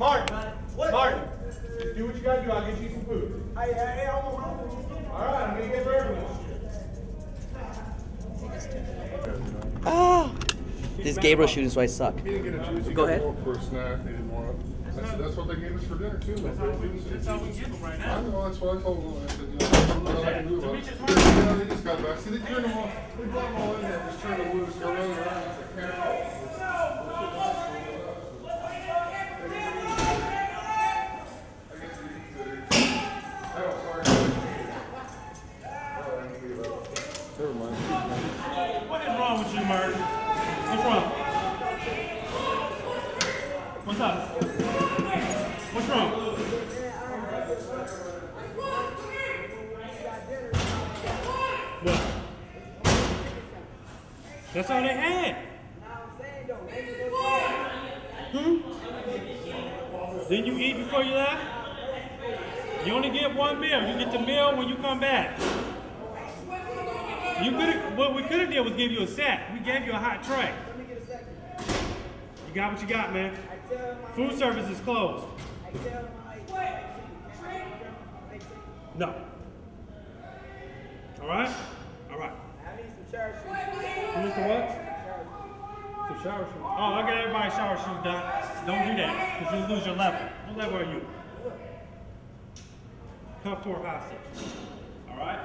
Martin, What? Martin, just do what you gotta do. I'll get you some food. Hey, hey, hey, I'm on. All right, I'm gonna get for everyone. Ah! This Gabriel shooting, so I suck. He didn't get a juice. He Go got ahead. more for a snack. They didn't want it. I said, that's what they gave us for dinner too. That's how we, That's how we get them right I now. know, that's what I told them. I said, you know, that's what I can do about it. Yeah, they just got back. See, they turned them all, they brought them all in there, just turned them loose, they're running around with the camera. Never mind. What is Martin? What's wrong? What's up? What's wrong? What? That's all they had. Hmm? Didn't you eat before you left? You only get one meal. You get the meal when you come back. You could. What we could have did was give you a set. We gave you a hot tray. You got what you got, man. Food service is closed. No. All right. All right. You need some what? Some shower shoes. Oh, I got everybody's shower shoes done. Don't do that, because you'll lose your level. What level are you? Come toward hostage. All right.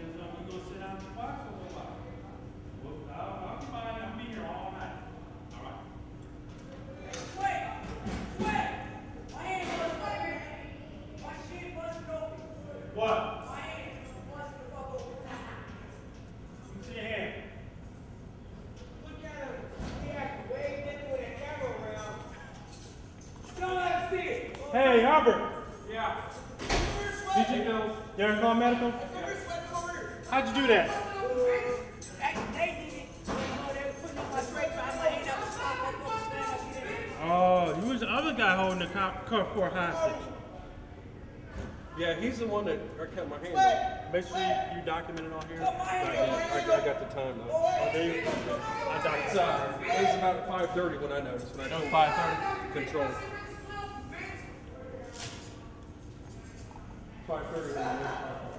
You gonna sit down in the box or what? Well, I'll, I'll be fine. I'll be here all night. All right. What? Let me see your hand. Hey, Albert. Yeah. Did you know? There's no medical? How'd you do that? Oh, you was the other guy holding the cop, car for hostage. Yeah, he's the one that I kept my hand on. Make sure you, you document it on here. I, I, I got the time though. Oh, do you? I It's, document. uh, it was about 5:30 when I noticed. When I That was told 5:30? Control. 5:30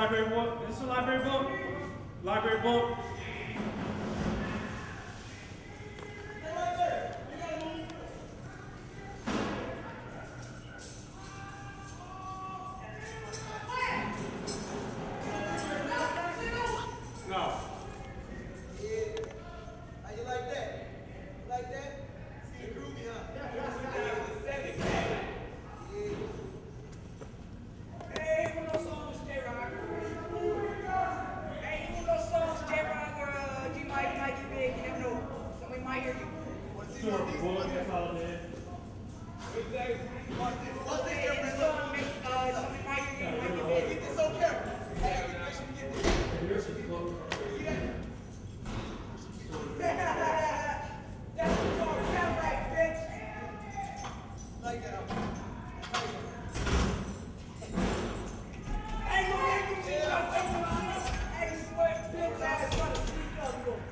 library book. This is a library book? Library book.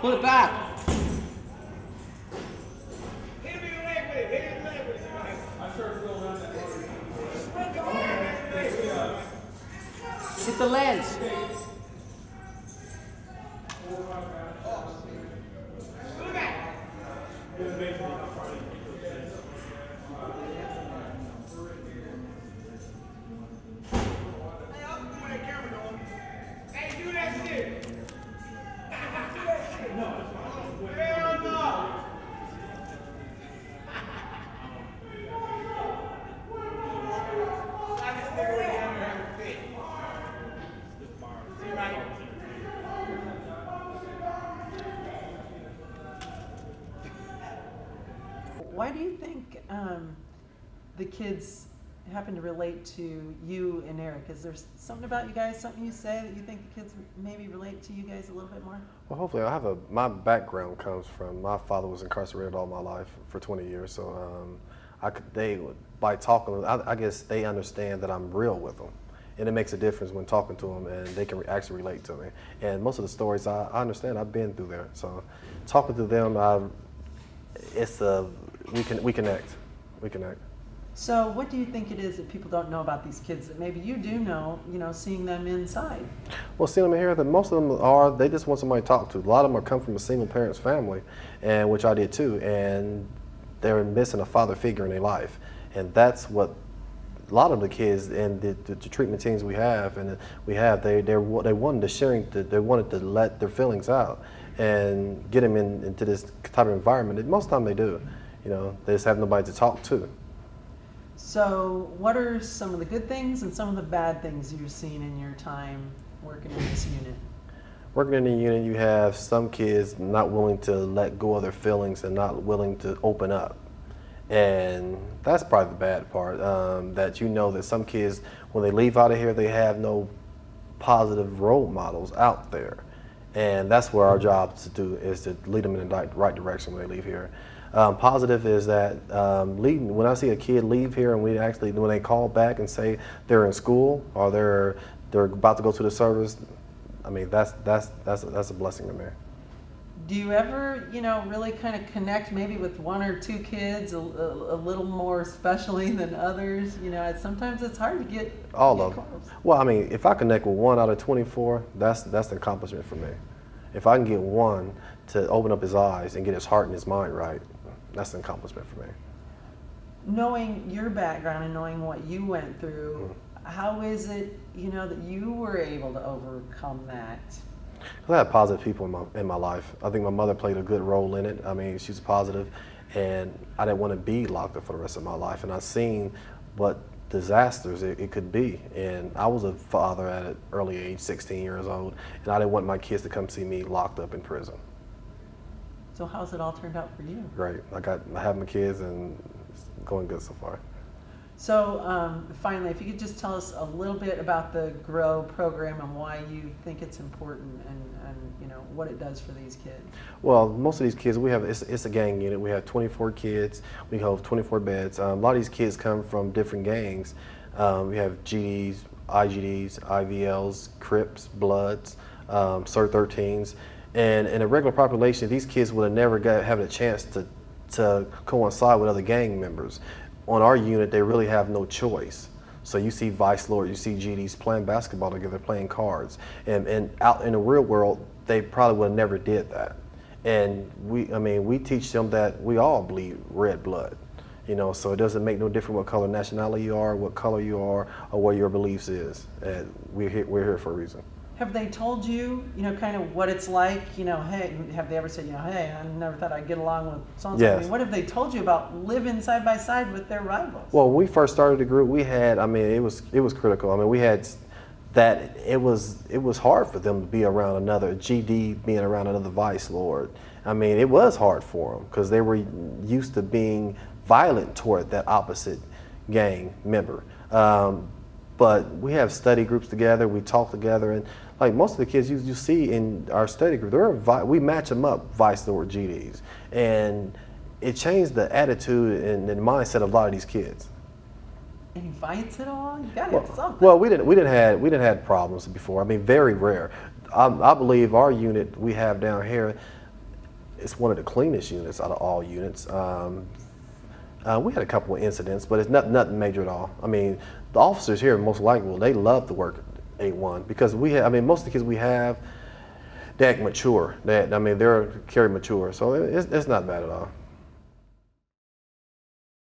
Pull it back. Hit the leg kids happen to relate to you and Eric? Is there something about you guys, something you say that you think the kids maybe relate to you guys a little bit more? Well, hopefully, I have a. My background comes from my father was incarcerated all my life for 20 years, so um, I could. They by talking, I, I guess they understand that I'm real with them, and it makes a difference when talking to them, and they can actually relate to me. And most of the stories I, I understand, I've been through there, so talking to them, I, it's a we can we connect, we connect. So, what do you think it is that people don't know about these kids that maybe you do know, you know, seeing them inside? Well, seeing them here, that most of them are they just want somebody to talk to. A lot of them are come from a single parents family, and which I did too, and they're missing a father figure in their life, and that's what a lot of the kids and the, the, the treatment teams we have and we have they they they wanted to sharing they wanted to let their feelings out and get them in, into this type of environment. And most of the time they do, you know, they just have nobody to talk to. So, what are some of the good things and some of the bad things you've seen in your time working in this unit? Working in a unit, you have some kids not willing to let go of their feelings and not willing to open up. And that's probably the bad part. Um, that you know that some kids, when they leave out of here, they have no positive role models out there. And that's where our job to do is to lead them in the right direction when they leave here. Um, positive is that um, leading. When I see a kid leave here and we actually, when they call back and say they're in school or they're they're about to go to the service, I mean that's that's that's that's a blessing to me. Do you ever, you know, really kind of connect maybe with one or two kids a, a, a little more specially than others? You know, it's, sometimes it's hard to get All get of them. Well, I mean, if I connect with one out of 24, that's that's an accomplishment for me. If I can get one to open up his eyes and get his heart and his mind right, that's an accomplishment for me. Knowing your background and knowing what you went through, Mm-hmm. how is it, you know, that you were able to overcome that? 'Cause I had positive people in my in my life. I think my mother played a good role in it. I mean, she's positive, and I didn't want to be locked up for the rest of my life. And I've seen what disasters it, it could be. And I was a father at an early age, 16 years old, and I didn't want my kids to come see me locked up in prison. So how's it all turned out for you? Great. I got I have my kids, and it's going good so far. So um, finally, if you could just tell us a little bit about the Grow program and why you think it's important and, and you know what it does for these kids. Well, most of these kids, we have it's, it's a gang unit. We have 24 kids. We have 24 beds. Um, a lot of these kids come from different gangs. Um, we have GDs, IGDs, IVLs, Crips, Bloods, um, Sur 13s, and in a regular population, these kids would have never got have a chance to to coincide with other gang members. On our unit, they really have no choice. So you see Vice Lord, you see GDs playing basketball together, playing cards, and and out in the real world, they probably would have never did that. And we, I mean, we teach them that we all bleed red blood, you know. So it doesn't make no difference what color nationality you are, what color you are, or what your beliefs is. And we're here, we're here for a reason. Have they told you, you know, kind of what it's like? You know, hey, have they ever said, you know, hey, I never thought I'd get along with so and so? I mean, what have they told you about living side by side with their rivals? Well, when we first started the group, we had, I mean, it was it was critical. I mean, we had that it was it was hard for them to be around another GD, being around another vice lord. I mean, it was hard for them because they were used to being violent toward that opposite gang member. Um, but we have study groups together. We talk together, and like most of the kids you, you see in our study group, they're we match them up vice or GDs, and it changed the attitude and the mindset of a lot of these kids. Any fights at all? You gotta have something. Well, we didn't we didn't had we didn't had problems before. I mean, very rare. I, I believe our unit we have down here, it's one of the cleanest units out of all units. Um, uh, we had a couple of incidents, but it's not, nothing major at all. I mean, the officers here most likely they love to work at 8-1 because we have, I mean, most of the kids we have, they act mature. That I mean, they're very mature, so it's, it's not bad at all.